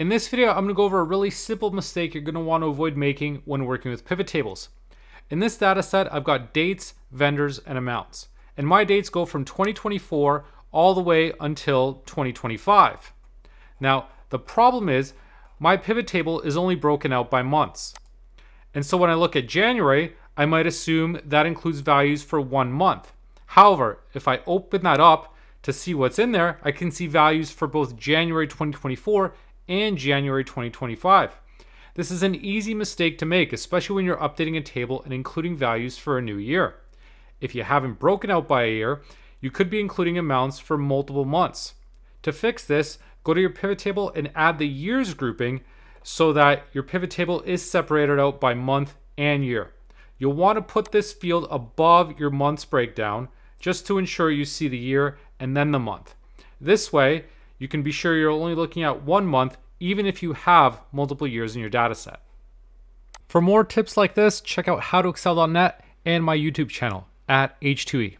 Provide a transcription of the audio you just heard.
In this video, I'm going to go over a really simple mistake you're going to want to avoid making when working with pivot tables. In this data set, I've got dates, vendors, and amounts. And my dates go from 2024 all the way until 2025. Now, the problem is my pivot table is only broken out by months. And so when I look at January, I might assume that includes values for one month. However, if I open that up to see what's in there, I can see values for both January 2024 and January 2025. This is an easy mistake to make, especially when you're updating a table and including values for a new year. If you haven't broken out by a year, you could be including amounts for multiple months. To fix this, go to your pivot table and add the years grouping so that your pivot table is separated out by month and year. You'll want to put this field above your months breakdown just to ensure you see the year and then the month. This way, you can be sure you're only looking at one month even if you have multiple years in your data set. For more tips like this, check out howtoexcel.net and my YouTube channel at H2E.